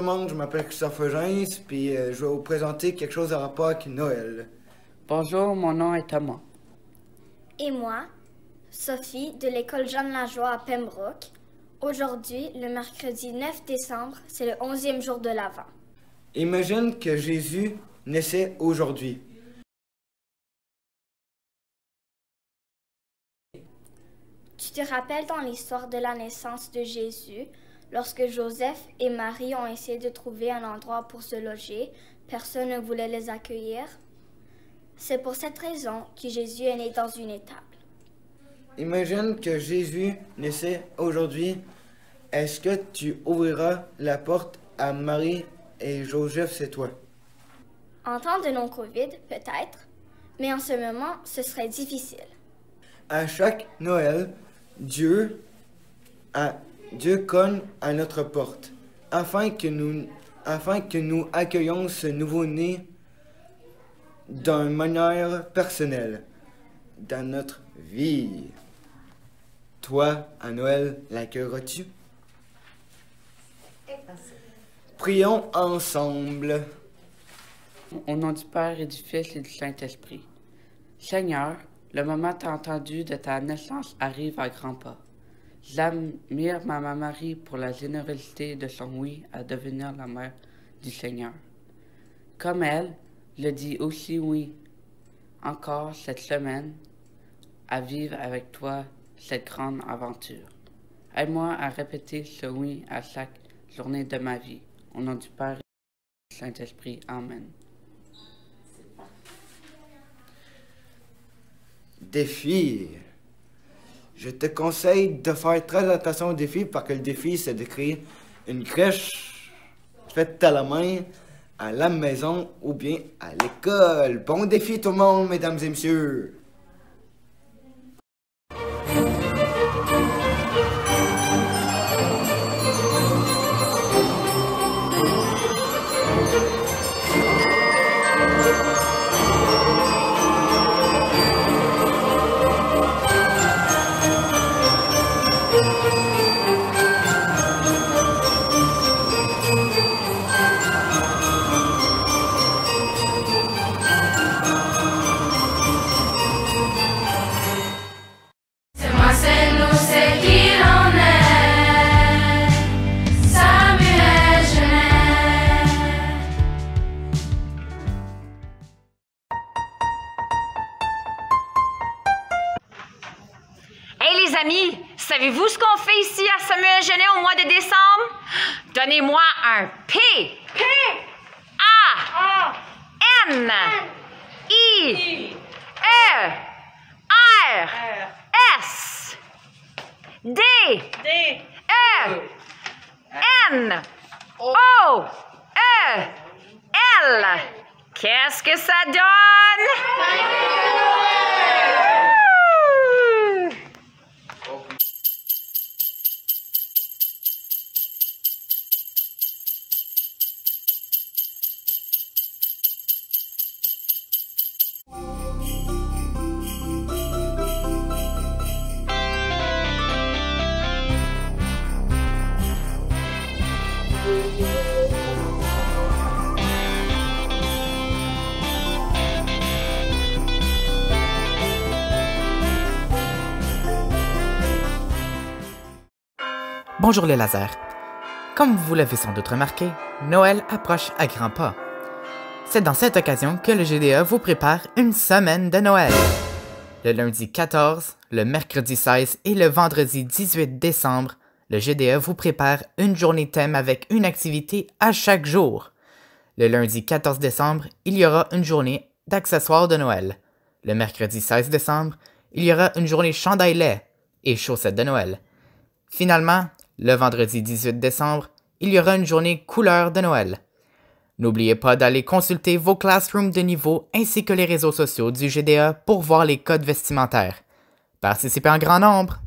Le monde, je m'appelle Christophe Gens, puis euh, je vais vous présenter quelque chose à rapport avec Noël. Bonjour, mon nom est Thomas. Et moi, Sophie, de l'école Jeanne Lajoie à Pembroke. Aujourd'hui, le mercredi 9 décembre, c'est le 11e jour de l'Avent. Imagine que Jésus naissait aujourd'hui. Tu te rappelles dans l'histoire de la naissance de Jésus, lorsque Joseph et Marie ont essayé de trouver un endroit pour se loger, personne ne voulait les accueillir? C'est pour cette raison que Jésus est né dans une étable. Imagine que Jésus naissait aujourd'hui. Est-ce que tu ouvriras la porte à Marie et Joseph, c'est toi? En temps de non-Covid, peut-être, mais en ce moment, ce serait difficile. À chaque Noël, Dieu, a, Dieu cogne à notre porte afin que nous, afin que nous accueillions ce nouveau-né d'une manière personnelle dans notre vie. Toi, à Noël, l'accueilleras-tu? Prions ensemble. Au nom du Père et du Fils et du Saint-Esprit. Seigneur, le moment tant entendu de ta naissance arrive à grands pas. J'admire Maman Marie pour la générosité de son oui à devenir la mère du Seigneur. Comme elle, je dis aussi oui, encore cette semaine, à vivre avec toi cette grande aventure. Aide-moi à répéter ce oui à chaque journée de ma vie. Au nom du Père et du Saint-Esprit. Amen. Défi. Je te conseille de faire très attention au défi parce que le défi, c'est de créer une crèche faite à la main, à la maison ou bien à l'école. Bon défi tout le monde, mesdames et messieurs. Amis, savez-vous ce qu'on fait ici à Samuel Genet au mois de décembre? Donnez-moi un P. P. A. N. I. E. R. S. D. E. N. O. E. L. Qu'est-ce que ça donne? Bonjour les lasers. Comme vous l'avez sans doute remarqué, Noël approche à grands pas. C'est dans cette occasion que le GDA vous prépare une semaine de Noël. Le lundi 14, le mercredi 16 et le vendredi 18 décembre, le GDA vous prépare une journée thème avec une activité à chaque jour. Le lundi 14 décembre, il y aura une journée d'accessoires de Noël. Le mercredi 16 décembre, il y aura une journée chandail et chaussettes de Noël. Finalement, le vendredi 18 décembre, il y aura une journée couleur de Noël. N'oubliez pas d'aller consulter vos classrooms de niveau ainsi que les réseaux sociaux du GDA pour voir les codes vestimentaires. Participez en grand nombre!